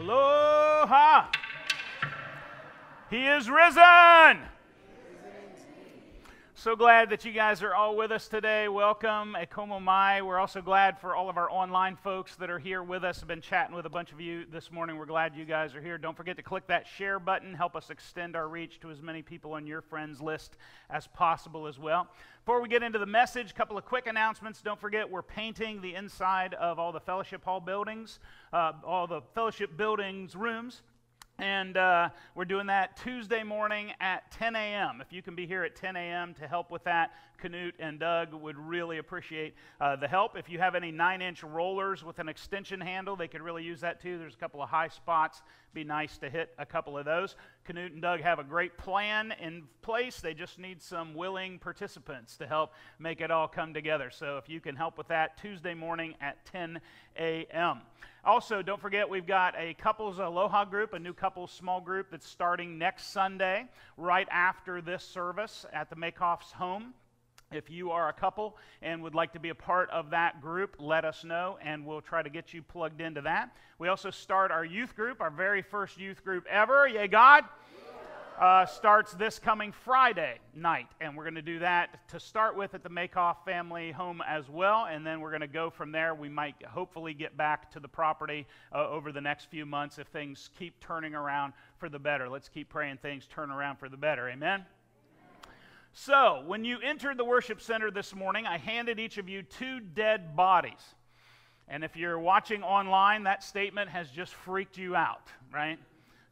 Aloha! He is risen! So glad that you guys are all with us today. Welcome, Ekomo Mai. We're also glad for all of our online folks that are here with us. I've been chatting with a bunch of you this morning. We're glad you guys are here. Don't forget to click that share button. Help us extend our reach to as many people on your friends list as possible as well. Before we get into the message, a couple of quick announcements. Don't forget, we're painting the inside of all the fellowship hall buildings, uh, all the fellowship buildings rooms. And uh, we're doing that Tuesday morning at 10 a.m. If you can be here at 10 a.m. to help with that, Canute and Doug would really appreciate uh, the help. If you have any 9 inch rollers with an extension handle, they could really use that too. There's a couple of high spots. Be nice to hit a couple of those. Canute and Doug have a great plan in place. They just need some willing participants to help make it all come together. So if you can help with that, Tuesday morning at 10 a.m. Also, don't forget we've got a couples aloha group, a new couples small group that's starting next Sunday, right after this service at the Makeoff's home. If you are a couple and would like to be a part of that group, let us know and we'll try to get you plugged into that. We also start our youth group, our very first youth group ever. Yay, God! Uh, starts this coming Friday night, and we're going to do that to start with at the Makeoff family home as well, and then we're going to go from there. We might hopefully get back to the property uh, over the next few months if things keep turning around for the better. Let's keep praying things turn around for the better. Amen. So, when you entered the worship center this morning, I handed each of you two dead bodies. And if you're watching online, that statement has just freaked you out, right?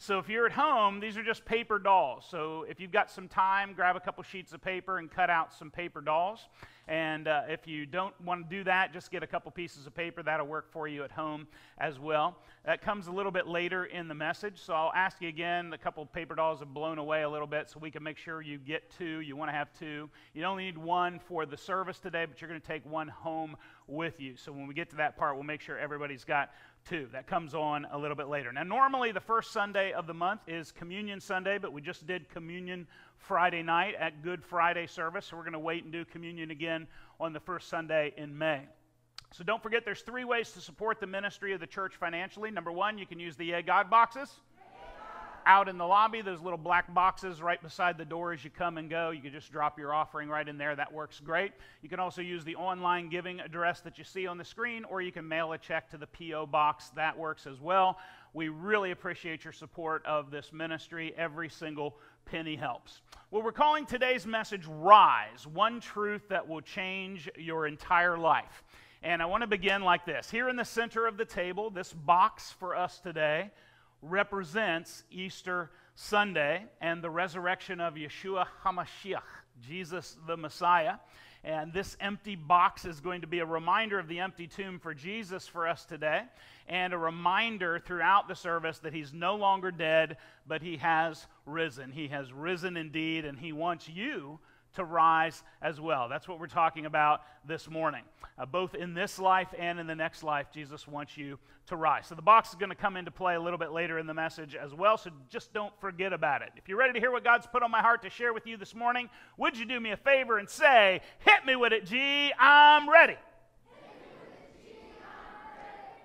So if you're at home, these are just paper dolls. So if you've got some time, grab a couple sheets of paper and cut out some paper dolls. And uh, if you don't want to do that, just get a couple pieces of paper. That'll work for you at home as well. That comes a little bit later in the message. So I'll ask you again. A couple paper dolls have blown away a little bit, so we can make sure you get two. You want to have two. You only need one for the service today, but you're going to take one home with you. So when we get to that part, we'll make sure everybody's got two. That comes on a little bit later. Now, normally the first Sunday of the month is Communion Sunday, but we just did Communion Friday night at Good Friday service, so we're going to wait and do Communion again on the first Sunday in May. So don't forget, there's three ways to support the ministry of the church financially. Number one, you can use the Yeah God boxes out in the lobby, those little black boxes right beside the door as you come and go. You can just drop your offering right in there. That works great. You can also use the online giving address that you see on the screen, or you can mail a check to the P.O. box. That works as well. We really appreciate your support of this ministry. Every single penny helps. Well, we're calling today's message Rise One Truth That Will Change Your Entire Life. And I want to begin like this. Here in the center of the table, this box for us today represents Easter Sunday and the resurrection of Yeshua HaMashiach, Jesus the Messiah. And this empty box is going to be a reminder of the empty tomb for Jesus for us today, and a reminder throughout the service that he's no longer dead, but he has risen. He has risen indeed, and he wants you to rise as well. That's what we're talking about this morning. Uh, both in this life and in the next life, Jesus wants you to rise. So the box is going to come into play a little bit later in the message as well, so just don't forget about it. If you're ready to hear what God's put on my heart to share with you this morning, would you do me a favor and say, Hit me with it, G, I'm ready.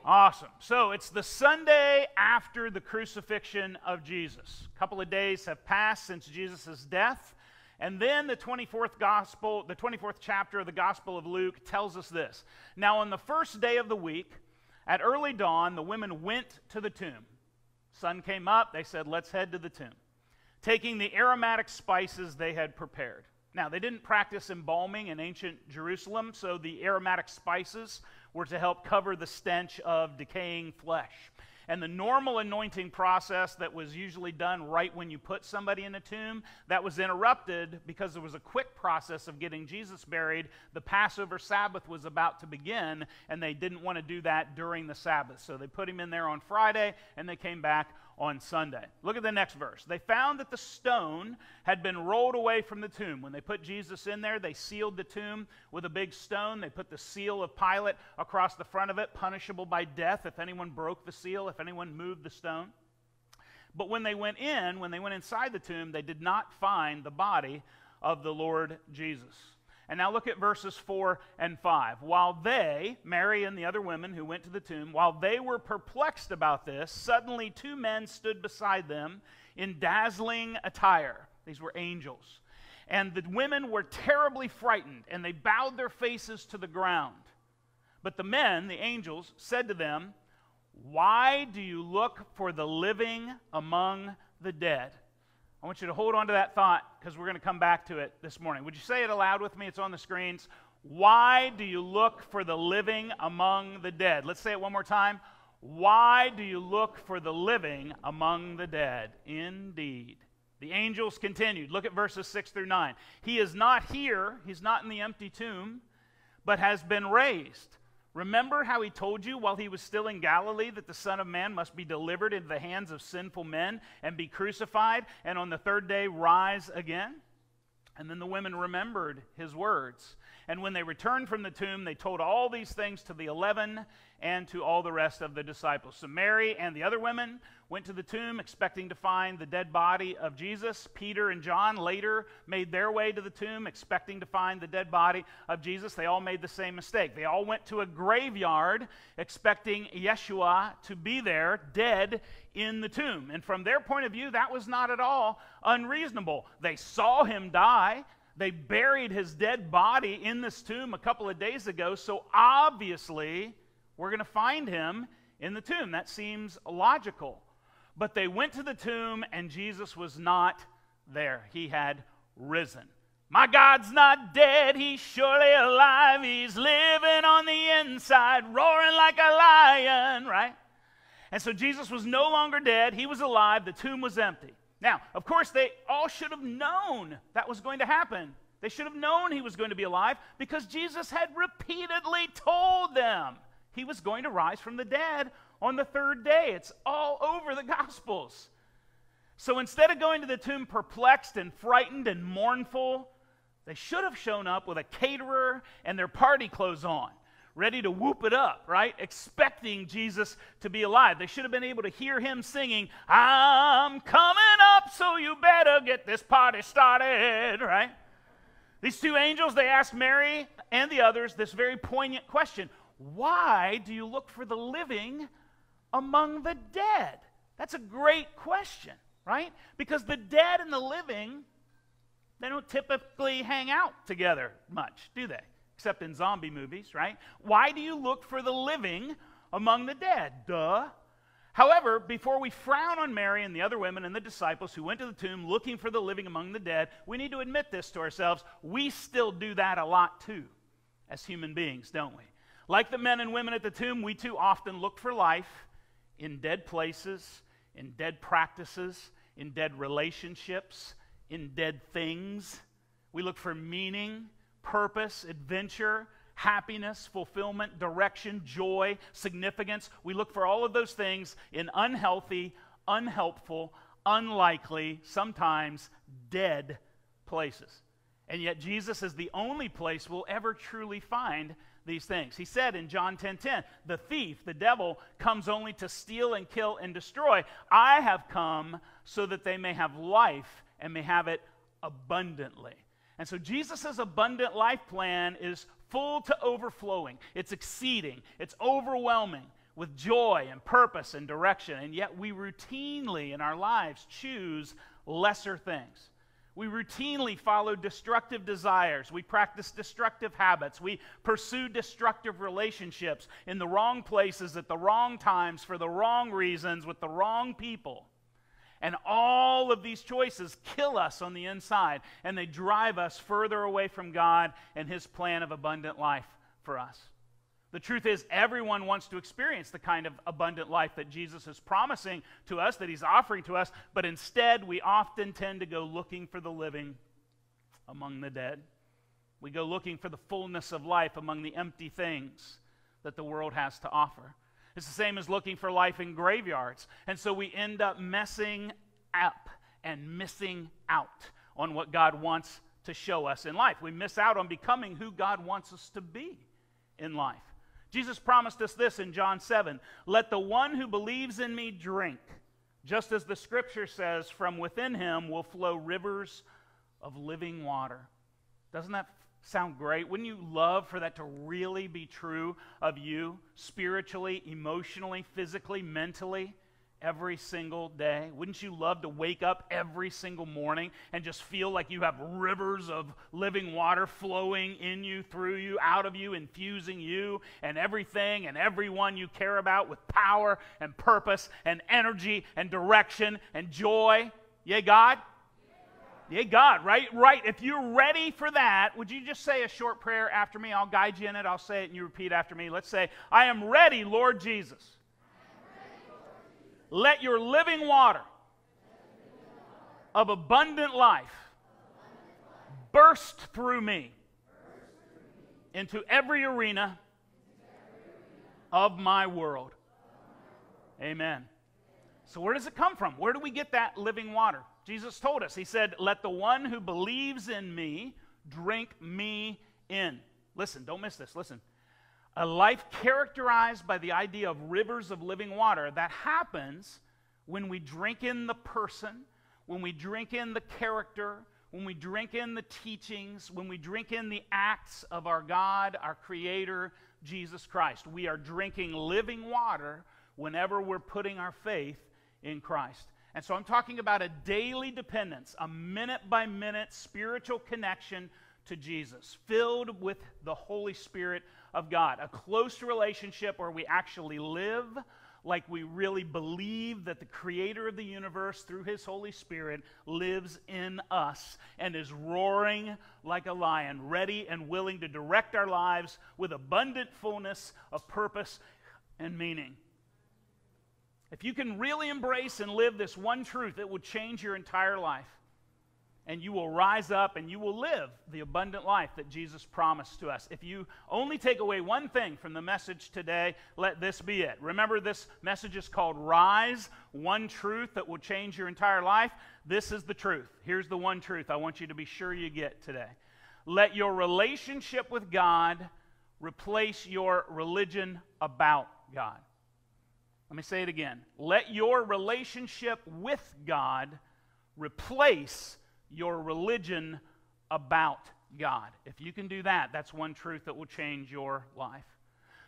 Awesome. So it's the Sunday after the crucifixion of Jesus. A couple of days have passed since Jesus' death. And then the 24th gospel, the 24th chapter of the Gospel of Luke tells us this. Now, on the first day of the week, at early dawn, the women went to the tomb. Sun came up, they said, Let's head to the tomb, taking the aromatic spices they had prepared. Now, they didn't practice embalming in ancient Jerusalem, so the aromatic spices were to help cover the stench of decaying flesh. And the normal anointing process that was usually done right when you put somebody in a tomb, that was interrupted because there was a quick process of getting Jesus buried. The Passover Sabbath was about to begin, and they didn't want to do that during the Sabbath. So they put him in there on Friday, and they came back on Sunday. Look at the next verse. They found that the stone had been rolled away from the tomb. When they put Jesus in there, they sealed the tomb with a big stone. They put the seal of Pilate across the front of it, punishable by death if anyone broke the seal, if anyone moved the stone. But when they went in, when they went inside the tomb, they did not find the body of the Lord Jesus. And now look at verses 4 and 5. While they, Mary and the other women who went to the tomb, while they were perplexed about this, suddenly two men stood beside them in dazzling attire. These were angels. And the women were terribly frightened, and they bowed their faces to the ground. But the men, the angels, said to them, Why do you look for the living among the dead? I want you to hold on to that thought because we're going to come back to it this morning. Would you say it aloud with me? It's on the screens. Why do you look for the living among the dead? Let's say it one more time. Why do you look for the living among the dead? Indeed. The angels continued. Look at verses 6 through 9. He is not here, he's not in the empty tomb, but has been raised. Remember how he told you while he was still in Galilee that the Son of Man must be delivered into the hands of sinful men and be crucified, and on the third day rise again? And then the women remembered his words. And when they returned from the tomb, they told all these things to the eleven and to all the rest of the disciples. So Mary and the other women went to the tomb expecting to find the dead body of Jesus. Peter and John later made their way to the tomb expecting to find the dead body of Jesus. They all made the same mistake. They all went to a graveyard expecting Yeshua to be there, dead in the tomb. And from their point of view, that was not at all unreasonable. They saw him die. They buried his dead body in this tomb a couple of days ago, so obviously we're going to find him in the tomb. That seems logical. But they went to the tomb and Jesus was not there. He had risen. My God's not dead, he's surely alive. He's living on the inside, roaring like a lion, right? And so Jesus was no longer dead, he was alive, the tomb was empty. Now, of course, they all should have known that was going to happen. They should have known he was going to be alive because Jesus had repeatedly told them he was going to rise from the dead on the third day. It's all over the Gospels. So instead of going to the tomb perplexed and frightened and mournful, they should have shown up with a caterer and their party clothes on, ready to whoop it up, right? Expecting Jesus to be alive. They should have been able to hear him singing, I'm coming up, so you better get this party started, right? These two angels, they asked Mary and the others this very poignant question Why do you look for the living among the dead? That's a great question, right? Because the dead and the living, they don't typically hang out together much, do they? Except in zombie movies, right? Why do you look for the living among the dead? Duh. However, before we frown on Mary and the other women and the disciples who went to the tomb looking for the living among the dead, we need to admit this to ourselves. We still do that a lot too, as human beings, don't we? Like the men and women at the tomb, we too often look for life in dead places, in dead practices, in dead relationships, in dead things. We look for meaning, purpose, adventure, happiness, fulfillment, direction, joy, significance. We look for all of those things in unhealthy, unhelpful, unlikely, sometimes dead places. And yet, Jesus is the only place we'll ever truly find these things. He said in John 10:10, 10, 10, "The thief, the devil, comes only to steal and kill and destroy. I have come so that they may have life and may have it abundantly." And so Jesus' abundant life plan is full to overflowing. It's exceeding. It's overwhelming with joy and purpose and direction. And yet we routinely in our lives choose lesser things. We routinely follow destructive desires. We practice destructive habits. We pursue destructive relationships in the wrong places at the wrong times for the wrong reasons with the wrong people. And all of these choices kill us on the inside and they drive us further away from God and His plan of abundant life for us. The truth is, everyone wants to experience the kind of abundant life that Jesus is promising to us, that he's offering to us, but instead we often tend to go looking for the living among the dead. We go looking for the fullness of life among the empty things that the world has to offer. It's the same as looking for life in graveyards. And so we end up messing up and missing out on what God wants to show us in life. We miss out on becoming who God wants us to be in life. Jesus promised us this in John 7 Let the one who believes in me drink, just as the scripture says, from within him will flow rivers of living water. Doesn't that sound great? Wouldn't you love for that to really be true of you spiritually, emotionally, physically, mentally? Every single day? Wouldn't you love to wake up every single morning and just feel like you have rivers of living water flowing in you, through you, out of you, infusing you and everything and everyone you care about with power and purpose and energy and direction and joy? Yay, God? Yeah, God, right? Right. If you're ready for that, would you just say a short prayer after me? I'll guide you in it. I'll say it and you repeat after me. Let's say, I am ready, Lord Jesus. Let your living water of abundant life burst through me into every arena of my world. Amen. So, where does it come from? Where do we get that living water? Jesus told us. He said, Let the one who believes in me drink me in. Listen, don't miss this. Listen. A life characterized by the idea of rivers of living water, that happens when we drink in the person, when we drink in the character, when we drink in the teachings, when we drink in the acts of our God, our Creator, Jesus Christ. We are drinking living water whenever we're putting our faith in Christ. And so I'm talking about a daily dependence, a minute by minute spiritual connection to Jesus, filled with the Holy Spirit of God, a close relationship where we actually live like we really believe that the creator of the universe, through his Holy Spirit, lives in us and is roaring like a lion, ready and willing to direct our lives with abundant fullness of purpose and meaning. If you can really embrace and live this one truth, it will change your entire life. And you will rise up and you will live the abundant life that Jesus promised to us. If you only take away one thing from the message today, let this be it. Remember, this message is called Rise One Truth that will change your entire life. This is the truth. Here's the one truth I want you to be sure you get today. Let your relationship with God replace your religion about God. Let me say it again. Let your relationship with God replace your religion about God. If you can do that, that's one truth that will change your life.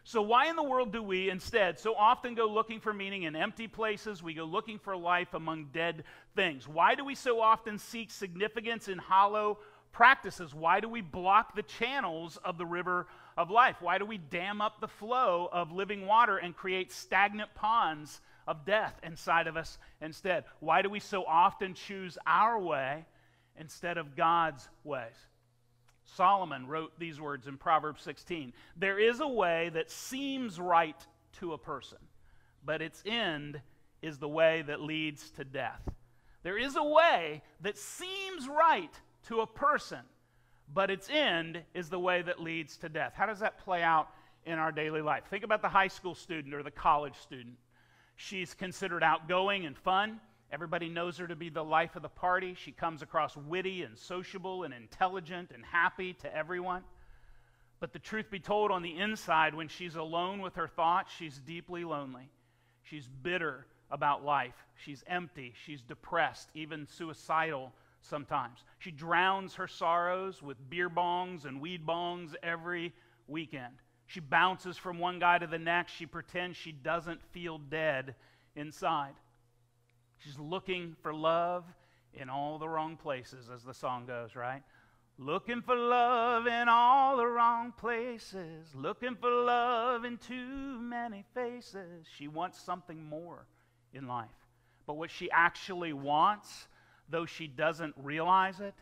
So, why in the world do we instead so often go looking for meaning in empty places? We go looking for life among dead things. Why do we so often seek significance in hollow practices? Why do we block the channels of the river of life? Why do we dam up the flow of living water and create stagnant ponds of death inside of us instead? Why do we so often choose our way instead of God's ways? Solomon wrote these words in Proverbs 16 There is a way that seems right to a person, but its end is the way that leads to death. There is a way that seems right to a person, but its end is the way that leads to death. How does that play out in our daily life? Think about the high school student or the college student. She's considered outgoing and fun. Everybody knows her to be the life of the party. She comes across witty and sociable and intelligent and happy to everyone. But the truth be told, on the inside, when she's alone with her thoughts, she's deeply lonely. She's bitter about life. She's empty. She's depressed, even suicidal sometimes. She drowns her sorrows with beer bongs and weed bongs every weekend. She bounces from one guy to the next. She pretends she doesn't feel dead inside. She's looking for love in all the wrong places, as the song goes, right? Looking for love in all the wrong places, looking for love in too many faces. She wants something more in life. But what she actually wants though she doesn't realize it,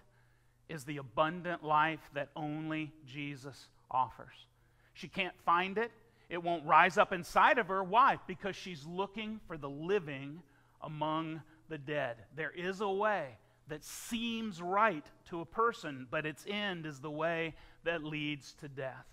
is the abundant life that only Jesus offers. She can't find it, it won't rise up inside of her. Why? Because she's looking for the living among the dead. There is a way that seems right to a person, but its end is the way that leads to death.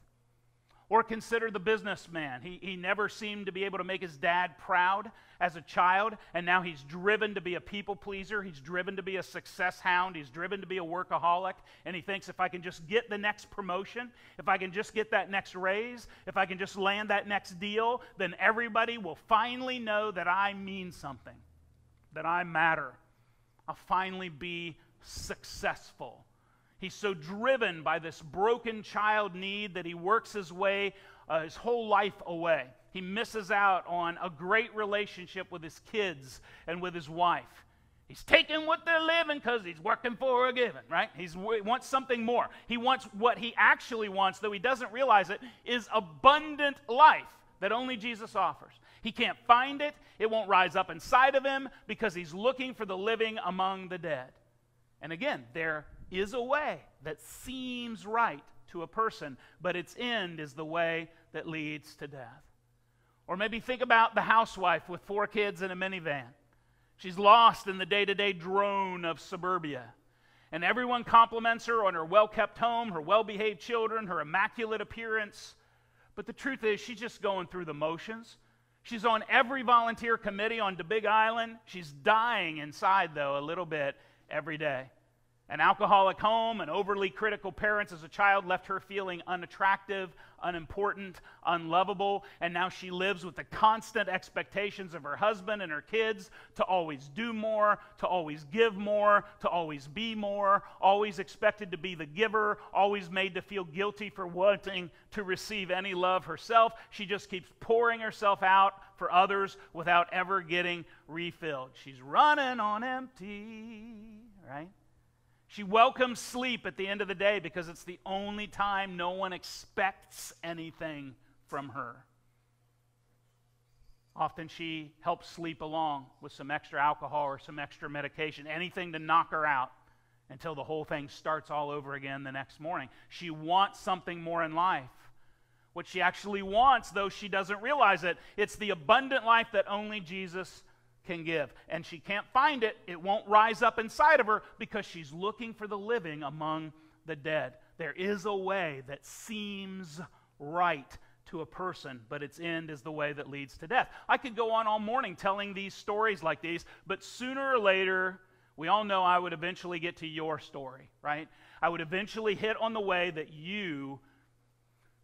Or consider the businessman. He, he never seemed to be able to make his dad proud as a child, and now he's driven to be a people pleaser. He's driven to be a success hound. He's driven to be a workaholic. And he thinks if I can just get the next promotion, if I can just get that next raise, if I can just land that next deal, then everybody will finally know that I mean something, that I matter. I'll finally be successful. He's so driven by this broken child need that he works his way, uh, his whole life away. He misses out on a great relationship with his kids and with his wife. He's taking what they're living because he's working for a given, right? He's, he wants something more. He wants what he actually wants, though he doesn't realize it, is abundant life that only Jesus offers. He can't find it, it won't rise up inside of him because he's looking for the living among the dead. And again, there is a way that seems right to a person, but its end is the way that leads to death. Or maybe think about the housewife with four kids in a minivan. She's lost in the day to day drone of suburbia. And everyone compliments her on her well kept home, her well behaved children, her immaculate appearance. But the truth is, she's just going through the motions. She's on every volunteer committee on the Big Island. She's dying inside, though, a little bit every day. An alcoholic home and overly critical parents as a child left her feeling unattractive, unimportant, unlovable, and now she lives with the constant expectations of her husband and her kids to always do more, to always give more, to always be more, always expected to be the giver, always made to feel guilty for wanting to receive any love herself. She just keeps pouring herself out for others without ever getting refilled. She's running on empty, right? She welcomes sleep at the end of the day because it's the only time no one expects anything from her. Often she helps sleep along with some extra alcohol or some extra medication, anything to knock her out until the whole thing starts all over again the next morning. She wants something more in life. What she actually wants, though she doesn't realize it, it's the abundant life that only Jesus can give. And she can't find it, it won't rise up inside of her because she's looking for the living among the dead. There is a way that seems right to a person, but its end is the way that leads to death. I could go on all morning telling these stories like these, but sooner or later, we all know I would eventually get to your story, right? I would eventually hit on the way that you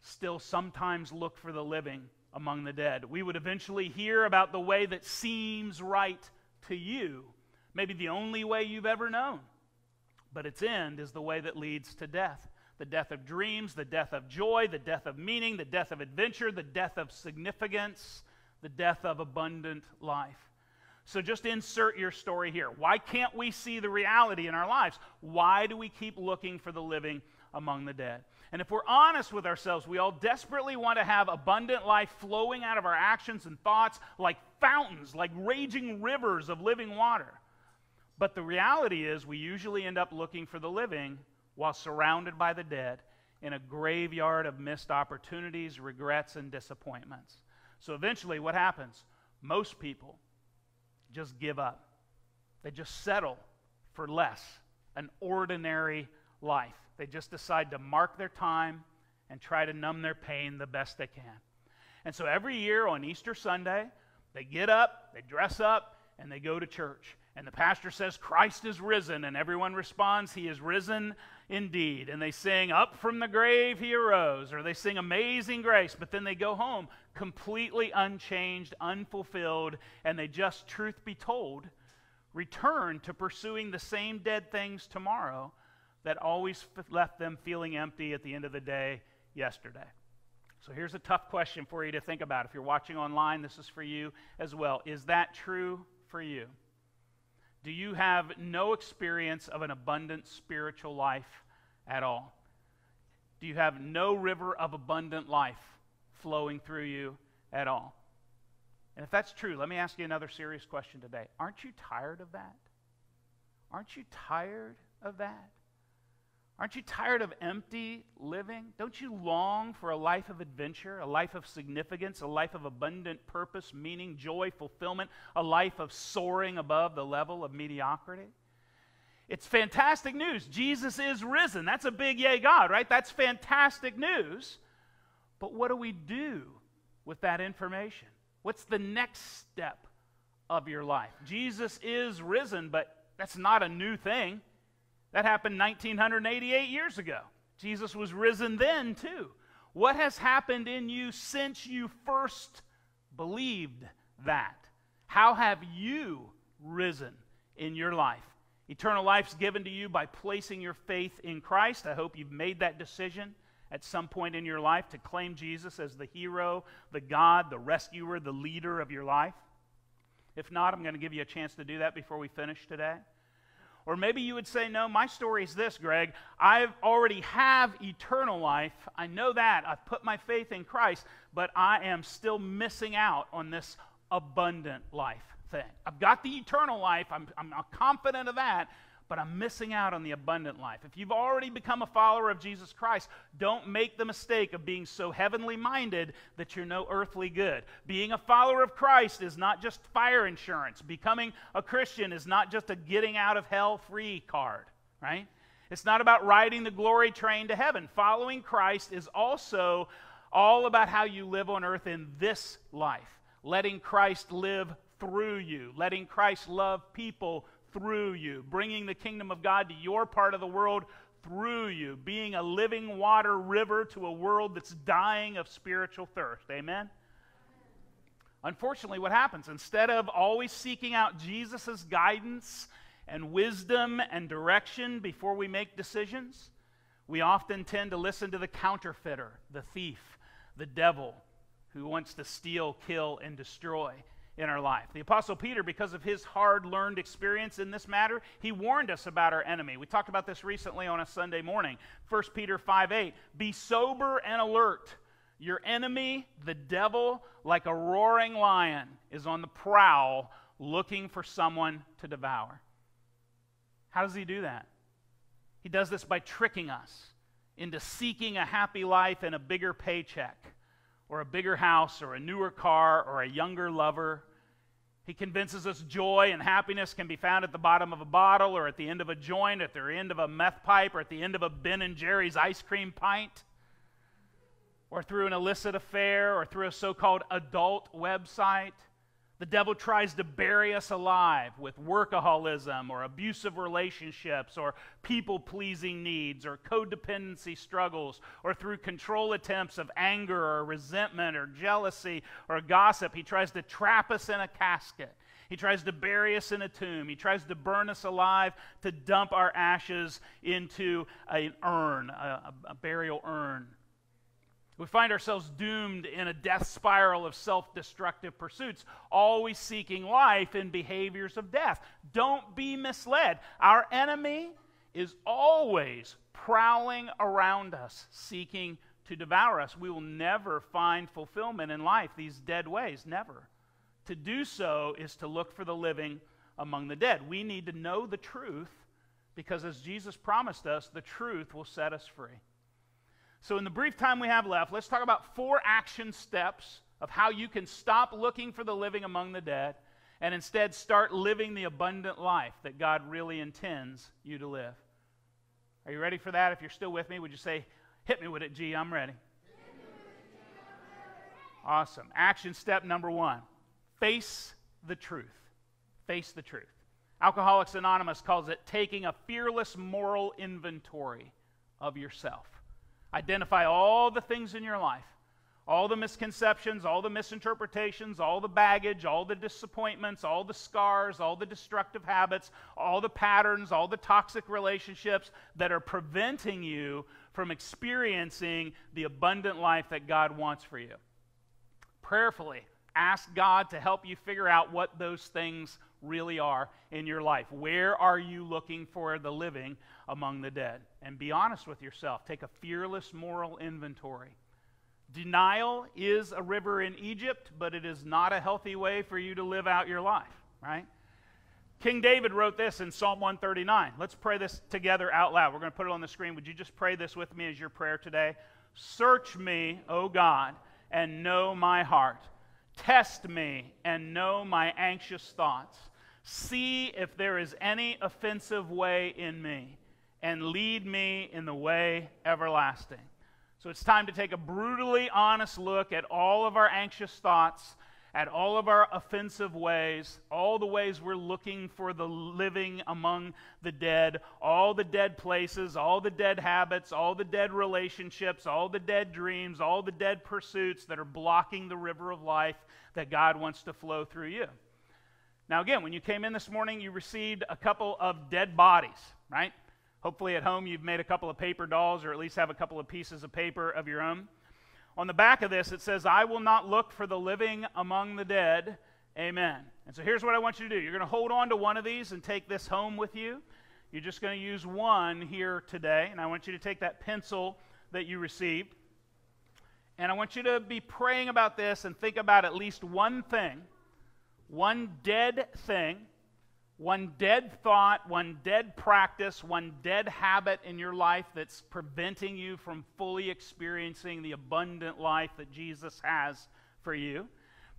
still sometimes look for the living among the dead. We would eventually hear about the way that seems right to you, maybe the only way you've ever known. But its end is the way that leads to death the death of dreams, the death of joy, the death of meaning, the death of adventure, the death of significance, the death of abundant life. So just insert your story here. Why can't we see the reality in our lives? Why do we keep looking for the living among the dead? And if we're honest with ourselves, we all desperately want to have abundant life flowing out of our actions and thoughts like fountains, like raging rivers of living water. But the reality is, we usually end up looking for the living while surrounded by the dead in a graveyard of missed opportunities, regrets, and disappointments. So eventually, what happens? Most people just give up, they just settle for less, an ordinary life. They just decide to mark their time and try to numb their pain the best they can. And so every year on Easter Sunday, they get up, they dress up, and they go to church. And the pastor says, Christ is risen. And everyone responds, He is risen indeed. And they sing, Up from the grave he arose. Or they sing Amazing Grace. But then they go home completely unchanged, unfulfilled. And they just, truth be told, return to pursuing the same dead things tomorrow that always left them feeling empty at the end of the day yesterday. So here's a tough question for you to think about. If you're watching online, this is for you as well. Is that true for you? Do you have no experience of an abundant spiritual life at all? Do you have no river of abundant life flowing through you at all? And if that's true, let me ask you another serious question today. Aren't you tired of that? Aren't you tired of that? Aren't you tired of empty living? Don't you long for a life of adventure, a life of significance, a life of abundant purpose, meaning, joy, fulfillment, a life of soaring above the level of mediocrity? It's fantastic news. Jesus is risen. That's a big yay, God, right? That's fantastic news. But what do we do with that information? What's the next step of your life? Jesus is risen, but that's not a new thing. That happened 1988 years ago. Jesus was risen then, too. What has happened in you since you first believed that? How have you risen in your life Eternal life's given to you by placing your faith in Christ. I hope you've made that decision at some point in your life to claim Jesus as the hero, the God, the rescuer, the leader of your life. If not, I'm going to give you a chance to do that before we finish today. Or maybe you would say, No, my story is this, Greg. I already have eternal life. I know that. I've put my faith in Christ, but I am still missing out on this abundant life thing. I've got the eternal life, I'm, I'm confident of that, but I'm missing out on the abundant life. If you've already become a follower of Jesus Christ, don't make the mistake of being so heavenly minded that you're no earthly good. Being a follower of Christ is not just fire insurance. Becoming a Christian is not just a getting out of hell free card, right? It's not about riding the glory train to heaven. Following Christ is also all about how you live on earth in this life, letting Christ live through you, letting Christ love people through you, bringing the kingdom of God to your part of the world through you, being a living water river to a world that's dying of spiritual thirst. Amen? Unfortunately, what happens? Instead of always seeking out Jesus' guidance and wisdom and direction before we make decisions, we often tend to listen to the counterfeiter, the thief, the devil, who wants to steal, kill, and destroy in our life. The Apostle Peter, because of his hard learned experience in this matter, he warned us about our enemy. We talked about this recently on a Sunday morning. 1 Peter 5 8. Be sober and alert. Your enemy, the devil, like a roaring lion, is on the prowl looking for someone to devour. How does he do that? He does this by tricking us into seeking a happy life and a bigger paycheck or a bigger house or a newer car or a younger lover. He convinces us joy and happiness can be found at the bottom of a bottle or at the end of a joint, at the end of a meth pipe, or at the end of a Ben and Jerry's ice cream pint, or through an illicit affair, or through a so called adult website. The devil tries to bury us alive with workaholism or abusive relationships or people pleasing needs or codependency struggles or through control attempts of anger or resentment or jealousy or gossip. He tries to trap us in a casket. He tries to bury us in a tomb. He tries to burn us alive to dump our ashes into an urn, a, a burial urn. We find ourselves doomed in a death spiral of self destructive pursuits, always seeking life in behaviors of death. Don't be misled. Our enemy is always prowling around us, seeking to devour us. We will never find fulfillment in life these dead ways, never. To do so is to look for the living among the dead. We need to know the truth because, as Jesus promised us, the truth will set us free. So, in the brief time we have left, let's talk about four action steps of how you can stop looking for the living among the dead and instead start living the abundant life that God really intends you to live. Are you ready for that? If you're still with me, would you say, Hit me with it, G, I'm ready. Awesome. Action step number one face the truth. Face the truth. Alcoholics Anonymous calls it taking a fearless moral inventory of yourself. Identify all the things in your life, all the misconceptions, all the misinterpretations, all the baggage, all the disappointments, all the scars, all the destructive habits, all the patterns, all the toxic relationships that are preventing you from experiencing the abundant life that God wants for you. Prayerfully, ask God to help you figure out what those things really are in your life. Where are you looking for the living among the dead? And be honest with yourself. Take a fearless moral inventory. Denial is a river in Egypt, but it is not a healthy way for you to live out your life, right? King David wrote this in Psalm 139. Let's pray this together out loud. We're going to put it on the screen. Would you just pray this with me as your prayer today? Search me, O God, and know my heart. Test me and know my anxious thoughts. See if there is any offensive way in me, and lead me in the way everlasting. So it's time to take a brutally honest look at all of our anxious thoughts, at all of our offensive ways, all the ways we're looking for the living among the dead, all the dead places, all the dead habits, all the dead relationships, all the dead dreams, all the dead pursuits that are blocking the river of life that God wants to flow through you. Now, again, when you came in this morning, you received a couple of dead bodies, right? Hopefully, at home, you've made a couple of paper dolls or at least have a couple of pieces of paper of your own. On the back of this, it says, I will not look for the living among the dead. Amen. And so here's what I want you to do you're going to hold on to one of these and take this home with you. You're just going to use one here today. And I want you to take that pencil that you received. And I want you to be praying about this and think about at least one thing one dead thing, one dead thought, one dead practice, one dead habit in your life that's preventing you from fully experiencing the abundant life that Jesus has for you.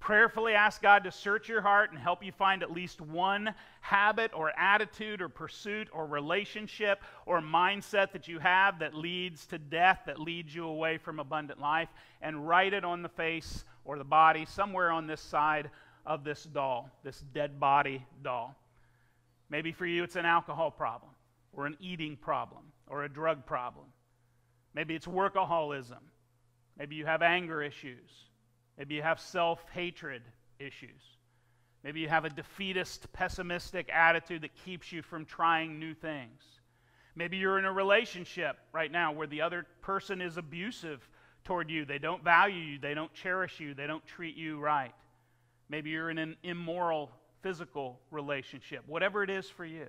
Prayerfully ask God to search your heart and help you find at least one habit or attitude or pursuit or relationship or mindset that you have that leads to death, that leads you away from abundant life, and write it on the face or the body somewhere on this side of this doll, this dead body doll. Maybe for you it's an alcohol problem, or an eating problem, or a drug problem. Maybe it's workaholism. Maybe you have anger issues. Maybe you have self hatred issues. Maybe you have a defeatist, pessimistic attitude that keeps you from trying new things. Maybe you're in a relationship right now where the other person is abusive toward you. They don't value you, they don't cherish you, they don't treat you right. Maybe you're in an immoral physical relationship. Whatever it is for you,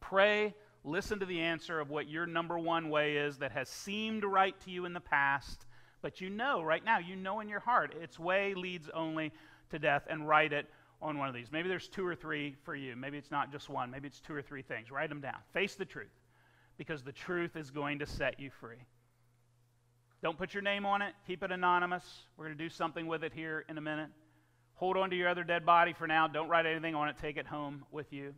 pray, listen to the answer of what your number one way is that has seemed right to you in the past, but you know right now, you know in your heart, its way leads only to death, and write it on one of these. Maybe there's two or three for you. Maybe it's not just one. Maybe it's two or three things. Write them down. Face the truth because the truth is going to set you free. Don't put your name on it. Keep it anonymous. We're going to do something with it here in a minute. Hold on to your other dead body for now. Don't write anything on it. Take it home with you.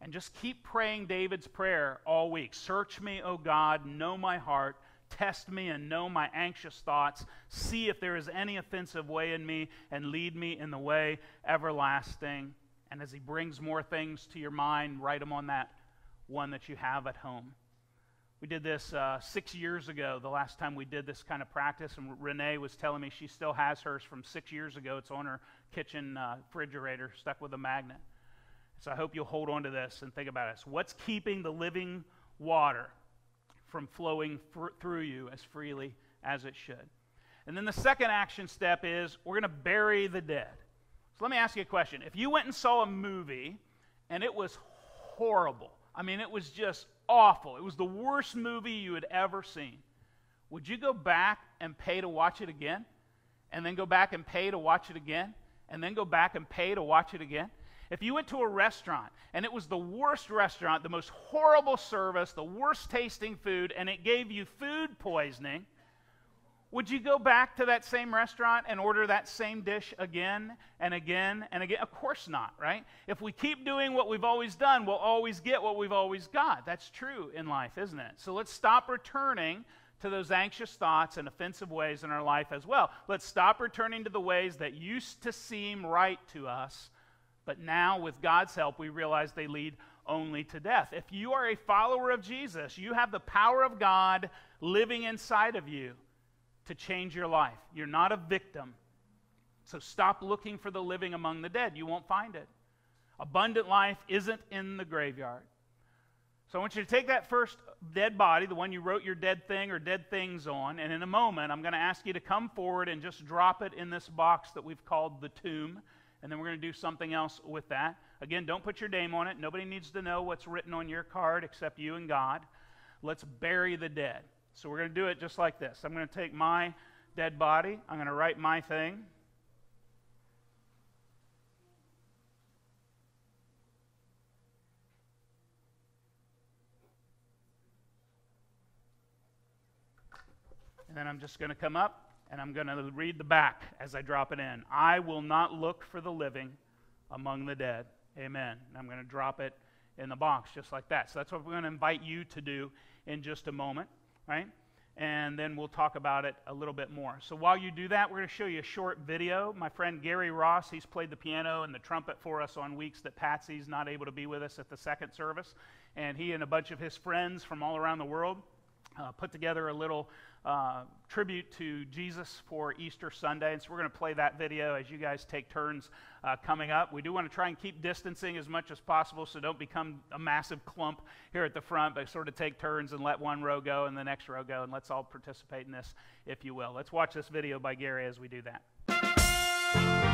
And just keep praying David's prayer all week. Search me, O God, know my heart. Test me and know my anxious thoughts. See if there is any offensive way in me and lead me in the way everlasting. And as he brings more things to your mind, write them on that one that you have at home. We did this uh, six years ago, the last time we did this kind of practice, and Renee was telling me she still has hers from six years ago. It's on her kitchen uh, refrigerator, stuck with a magnet. So I hope you'll hold on to this and think about this. What's keeping the living water from flowing fr- through you as freely as it should? And then the second action step is we're going to bury the dead. So let me ask you a question. If you went and saw a movie and it was horrible, I mean, it was just awful. It was the worst movie you had ever seen. Would you go back and pay to watch it again? And then go back and pay to watch it again? And then go back and pay to watch it again? If you went to a restaurant and it was the worst restaurant, the most horrible service, the worst tasting food, and it gave you food poisoning, would you go back to that same restaurant and order that same dish again and again and again? Of course not, right? If we keep doing what we've always done, we'll always get what we've always got. That's true in life, isn't it? So let's stop returning to those anxious thoughts and offensive ways in our life as well. Let's stop returning to the ways that used to seem right to us, but now, with God's help, we realize they lead only to death. If you are a follower of Jesus, you have the power of God living inside of you to change your life. You're not a victim. So stop looking for the living among the dead. You won't find it. Abundant life isn't in the graveyard. So I want you to take that first dead body, the one you wrote your dead thing or dead things on, and in a moment, I'm going to ask you to come forward and just drop it in this box that we've called the tomb. And then we're going to do something else with that. Again, don't put your name on it. Nobody needs to know what's written on your card except you and God. Let's bury the dead. So we're going to do it just like this. I'm going to take my dead body, I'm going to write my thing. Then I'm just going to come up and I'm going to read the back as I drop it in. I will not look for the living among the dead. Amen. And I'm going to drop it in the box just like that. So that's what we're going to invite you to do in just a moment right? And then we'll talk about it a little bit more. So while you do that, we're going to show you a short video. My friend Gary Ross, he's played the piano and the trumpet for us on weeks that Patsy's not able to be with us at the second service. And he and a bunch of his friends from all around the world uh, put together a little uh, tribute to Jesus for Easter Sunday. And so we're going to play that video as you guys take turns uh, coming up. We do want to try and keep distancing as much as possible, so don't become a massive clump here at the front, but sort of take turns and let one row go and the next row go, and let's all participate in this, if you will. Let's watch this video by Gary as we do that.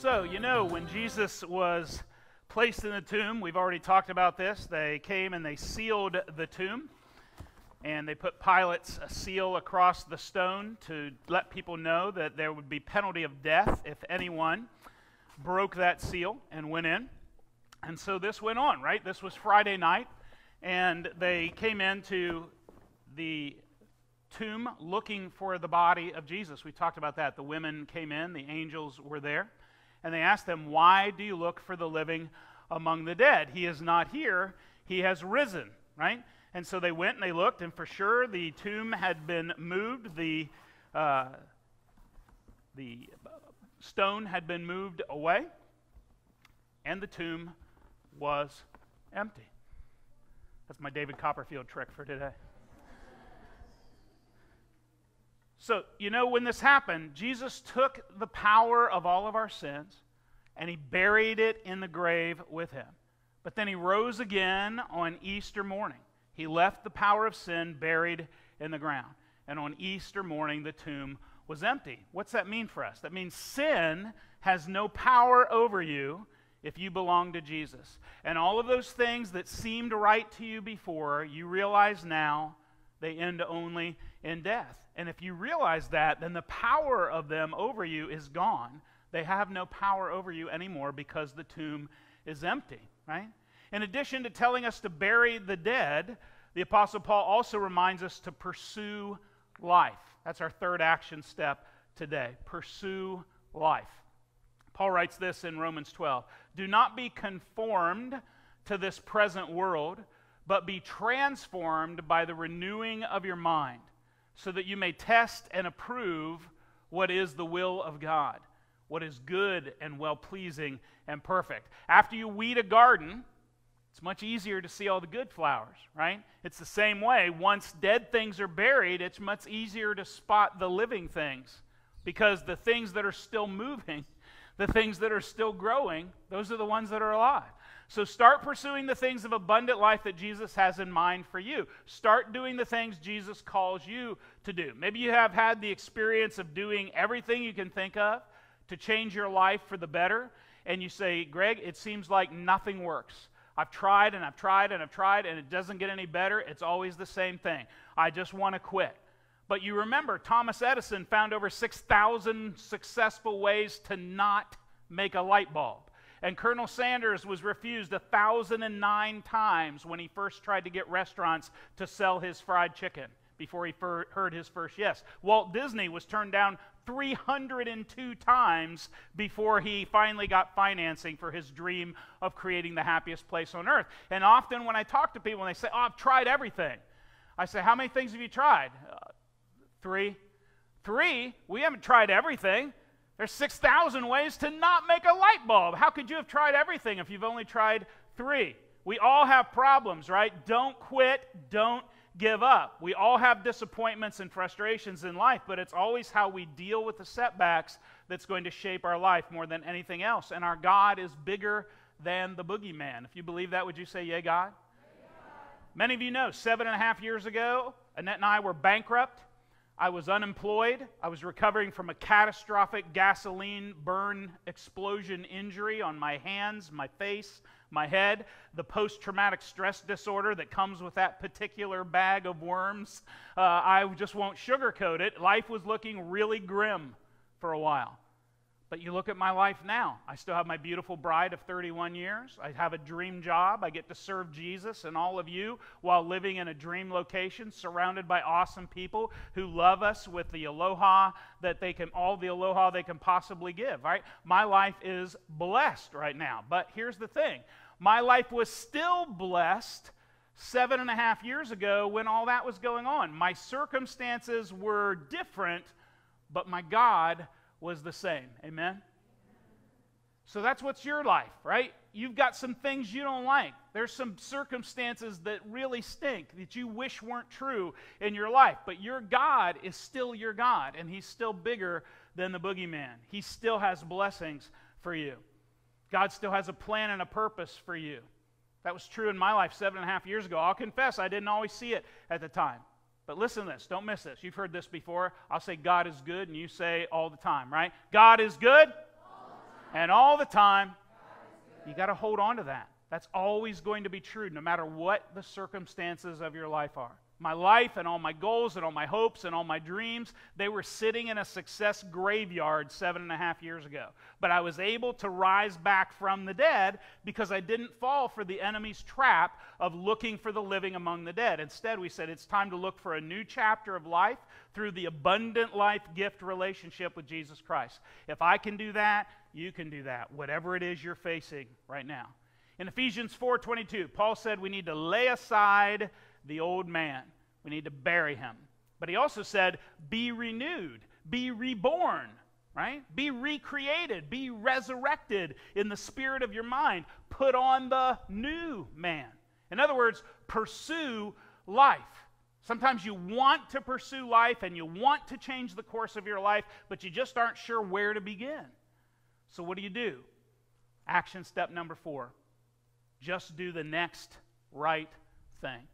So, you know, when Jesus was placed in the tomb, we've already talked about this. They came and they sealed the tomb, and they put Pilate's seal across the stone to let people know that there would be penalty of death if anyone broke that seal and went in. And so this went on, right? This was Friday night, and they came into the tomb looking for the body of Jesus. We talked about that. The women came in, the angels were there, and they asked them, Why do you look for the living among the dead? He is not here, he has risen, right? And so they went and they looked, and for sure the tomb had been moved. The, uh, the stone had been moved away, and the tomb was empty. That's my David Copperfield trick for today. So, you know, when this happened, Jesus took the power of all of our sins and he buried it in the grave with him. But then he rose again on Easter morning. He left the power of sin buried in the ground. And on Easter morning, the tomb was empty. What's that mean for us? That means sin has no power over you if you belong to Jesus. And all of those things that seemed right to you before, you realize now they end only in death. And if you realize that, then the power of them over you is gone. They have no power over you anymore because the tomb is empty, right? In addition to telling us to bury the dead, the Apostle Paul also reminds us to pursue life. That's our third action step today. Pursue life. Paul writes this in Romans 12 Do not be conformed to this present world, but be transformed by the renewing of your mind, so that you may test and approve what is the will of God, what is good and well pleasing and perfect. After you weed a garden, it's much easier to see all the good flowers, right? It's the same way. Once dead things are buried, it's much easier to spot the living things because the things that are still moving, the things that are still growing, those are the ones that are alive. So start pursuing the things of abundant life that Jesus has in mind for you. Start doing the things Jesus calls you to do. Maybe you have had the experience of doing everything you can think of to change your life for the better, and you say, Greg, it seems like nothing works. I've tried and I've tried and I've tried, and it doesn't get any better. It's always the same thing. I just want to quit. But you remember, Thomas Edison found over 6,000 successful ways to not make a light bulb. And Colonel Sanders was refused 1,009 times when he first tried to get restaurants to sell his fried chicken before he fir- heard his first yes. Walt Disney was turned down 302 times before he finally got financing for his dream of creating the happiest place on earth. And often when I talk to people and they say, Oh, I've tried everything, I say, How many things have you tried? Uh, three. Three? We haven't tried everything. There's 6,000 ways to not make a light bulb. How could you have tried everything if you've only tried three? We all have problems, right? Don't quit. Don't give up. We all have disappointments and frustrations in life, but it's always how we deal with the setbacks that's going to shape our life more than anything else. And our God is bigger than the boogeyman. If you believe that, would you say, Yay, God? Many of you know, seven and a half years ago, Annette and I were bankrupt. I was unemployed. I was recovering from a catastrophic gasoline burn explosion injury on my hands, my face, my head, the post traumatic stress disorder that comes with that particular bag of worms. Uh, I just won't sugarcoat it. Life was looking really grim for a while. But you look at my life now. I still have my beautiful bride of 31 years. I have a dream job. I get to serve Jesus and all of you while living in a dream location surrounded by awesome people who love us with the aloha that they can, all the aloha they can possibly give, right? My life is blessed right now. But here's the thing my life was still blessed seven and a half years ago when all that was going on. My circumstances were different, but my God was the same. Amen? So that's what's your life, right? You've got some things you don't like. There's some circumstances that really stink that you wish weren't true in your life. But your God is still your God, and He's still bigger than the boogeyman. He still has blessings for you. God still has a plan and a purpose for you. That was true in my life seven and a half years ago. I'll confess I didn't always see it at the time. But listen to this. Don't miss this. You've heard this before. I'll say God is good, and you say all the time, right? God is good, all and all the time. You got to hold on to that. That's always going to be true, no matter what the circumstances of your life are. My life and all my goals and all my hopes and all my dreams, they were sitting in a success graveyard seven and a half years ago. But I was able to rise back from the dead because I didn't fall for the enemy's trap of looking for the living among the dead. Instead, we said it's time to look for a new chapter of life through the abundant life gift relationship with Jesus Christ. If I can do that, you can do that, whatever it is you're facing right now. In Ephesians 4:22, Paul said we need to lay aside the old man. We need to bury him. But he also said, be renewed, be reborn, right? Be recreated, be resurrected in the spirit of your mind. Put on the new man. In other words, pursue life. Sometimes you want to pursue life and you want to change the course of your life, but you just aren't sure where to begin. So, what do you do? Action step number four just do the next right thing.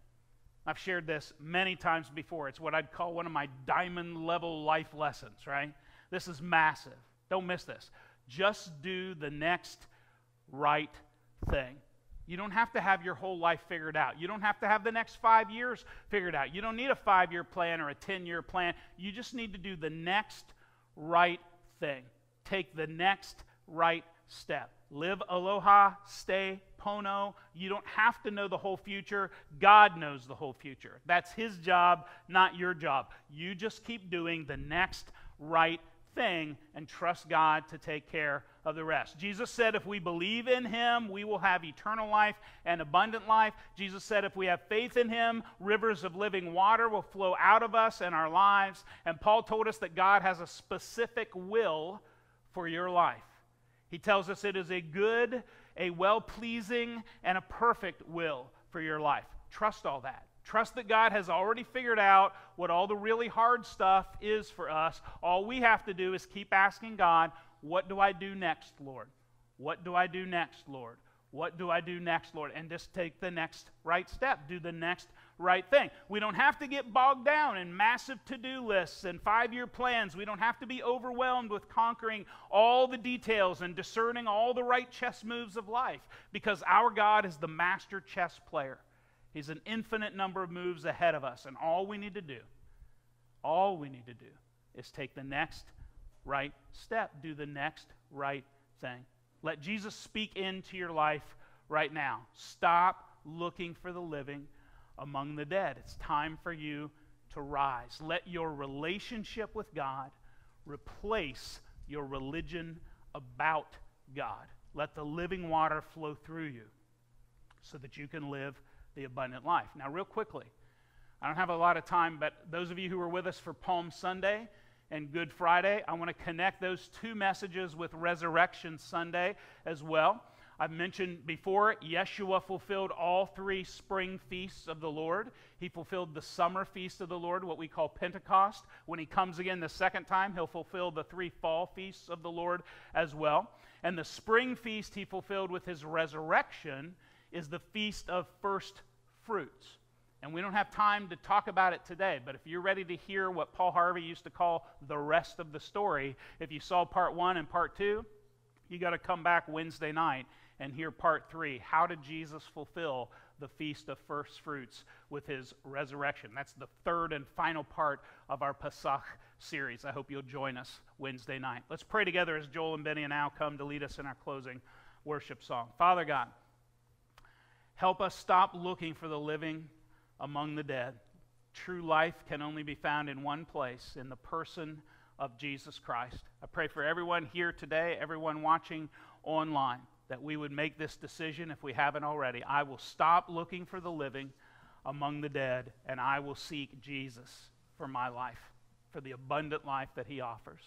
I've shared this many times before. It's what I'd call one of my diamond level life lessons, right? This is massive. Don't miss this. Just do the next right thing. You don't have to have your whole life figured out. You don't have to have the next five years figured out. You don't need a five year plan or a 10 year plan. You just need to do the next right thing. Take the next right step. Live aloha, stay pono. You don't have to know the whole future. God knows the whole future. That's His job, not your job. You just keep doing the next right thing and trust God to take care of the rest. Jesus said if we believe in him, we will have eternal life and abundant life. Jesus said if we have faith in him, rivers of living water will flow out of us and our lives. And Paul told us that God has a specific will for your life. He tells us it is a good, a well pleasing, and a perfect will for your life. Trust all that. Trust that God has already figured out what all the really hard stuff is for us. All we have to do is keep asking God, What do I do next, Lord? What do I do next, Lord? What do I do next, Lord? And just take the next right step. Do the next right thing. We don't have to get bogged down in massive to do lists and five year plans. We don't have to be overwhelmed with conquering all the details and discerning all the right chess moves of life because our God is the master chess player. He's an infinite number of moves ahead of us. And all we need to do, all we need to do is take the next right step, do the next right thing. Let Jesus speak into your life right now. Stop looking for the living among the dead. It's time for you to rise. Let your relationship with God replace your religion about God. Let the living water flow through you so that you can live the abundant life. Now, real quickly, I don't have a lot of time, but those of you who were with us for Palm Sunday and Good Friday, I want to connect those two messages with Resurrection Sunday as well. I've mentioned before, Yeshua fulfilled all three spring feasts of the Lord. He fulfilled the summer feast of the Lord, what we call Pentecost. When he comes again the second time, he'll fulfill the three fall feasts of the Lord as well. And the spring feast he fulfilled with his resurrection is the feast of first fruits. And we don't have time to talk about it today, but if you're ready to hear what Paul Harvey used to call the rest of the story, if you saw part one and part two, you got to come back Wednesday night and hear part three. How did Jesus fulfill the Feast of First Fruits with his resurrection? That's the third and final part of our Pesach series. I hope you'll join us Wednesday night. Let's pray together as Joel and Benny and Al come to lead us in our closing worship song. Father God, help us stop looking for the living among the dead. True life can only be found in one place, in the person of Jesus Christ. I pray for everyone here today, everyone watching online that we would make this decision if we haven't already. I will stop looking for the living among the dead, and I will seek Jesus for my life, for the abundant life that he offers.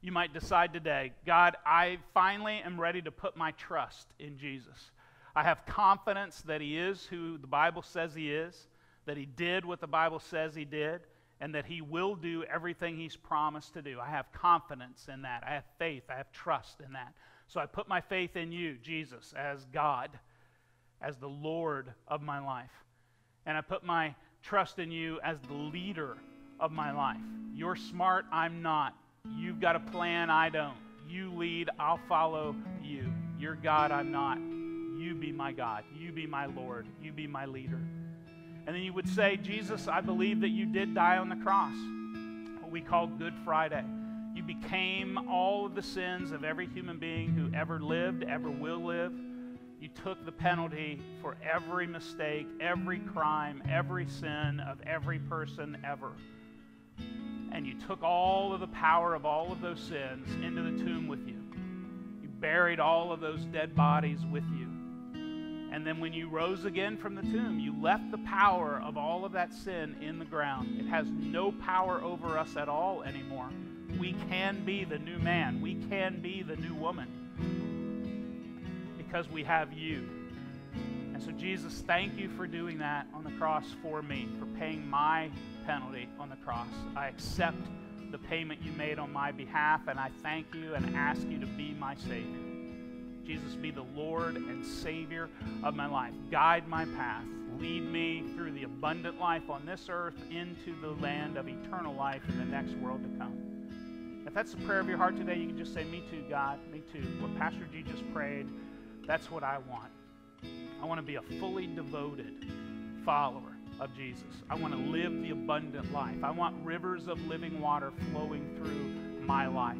You might decide today, God, I finally am ready to put my trust in Jesus. I have confidence that he is who the Bible says he is, that he did what the Bible says he did, and that he will do everything he's promised to do. I have confidence in that. I have faith. I have trust in that. So I put my faith in you, Jesus, as God, as the Lord of my life. And I put my trust in you as the leader of my life. You're smart, I'm not. You've got a plan, I don't. You lead, I'll follow you. You're God, I'm not. You be my God. You be my Lord. You be my leader. And then you would say, Jesus, I believe that you did die on the cross, what we call Good Friday. You became all of the sins of every human being who ever lived, ever will live. You took the penalty for every mistake, every crime, every sin of every person ever. And you took all of the power of all of those sins into the tomb with you. You buried all of those dead bodies with you. And then when you rose again from the tomb, you left the power of all of that sin in the ground. It has no power over us at all anymore. We can be the new man, we can be the new woman because we have you. And so, Jesus, thank you for doing that on the cross for me, for paying my penalty on the cross. I accept the payment you made on my behalf, and I thank you and ask you to be my Savior. Jesus, be the Lord and Savior of my life. Guide my path. Lead me through the abundant life on this earth into the land of eternal life in the next world to come. If that's the prayer of your heart today, you can just say, Me too, God. Me too. What Pastor G just prayed, that's what I want. I want to be a fully devoted follower of Jesus. I want to live the abundant life. I want rivers of living water flowing through my life.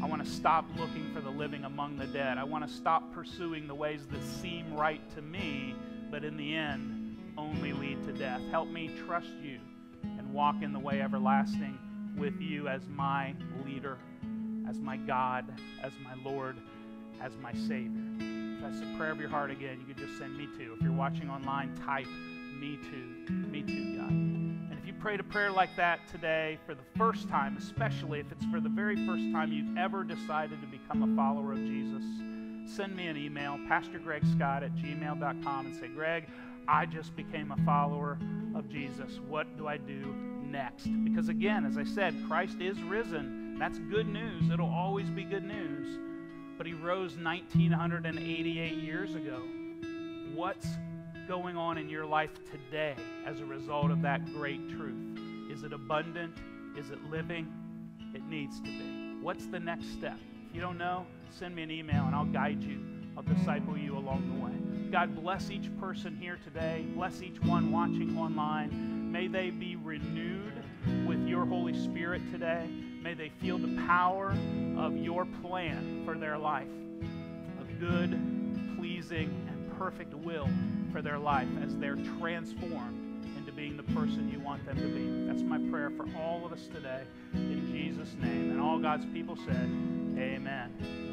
I want to stop looking for the living among the dead. I want to stop pursuing the ways that seem right to me, but in the end only lead to death. Help me trust you and walk in the way everlasting with you as my leader, as my God, as my Lord, as my Savior. If that's the prayer of your heart again, you can just send me too. If you're watching online, type me too. Me too, God. And if you prayed a prayer like that today for the first time, especially if it's for the very first time you've ever decided to become a follower of Jesus, send me an email, pastorgregscott at gmail.com, and say, Greg, I just became a follower of Jesus. What do I do next? Because again, as I said, Christ is risen. That's good news. It'll always be good news. But he rose 1988 years ago. What's going on in your life today as a result of that great truth? Is it abundant? Is it living? It needs to be. What's the next step? If you don't know, send me an email and I'll guide you. I'll disciple you along the way. God bless each person here today. Bless each one watching online. May they be renewed with your Holy Spirit today. May they feel the power of your plan for their life, a good, pleasing, and perfect will for their life as they're transformed into being the person you want them to be. That's my prayer for all of us today in Jesus' name. And all God's people said, Amen.